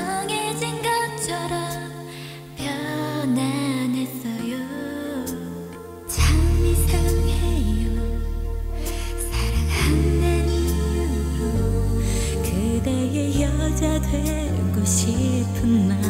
정해진 것처럼 변안했어요 참 이상해요 사랑한다는 이유？그 대의 여자 되고 싶은 마음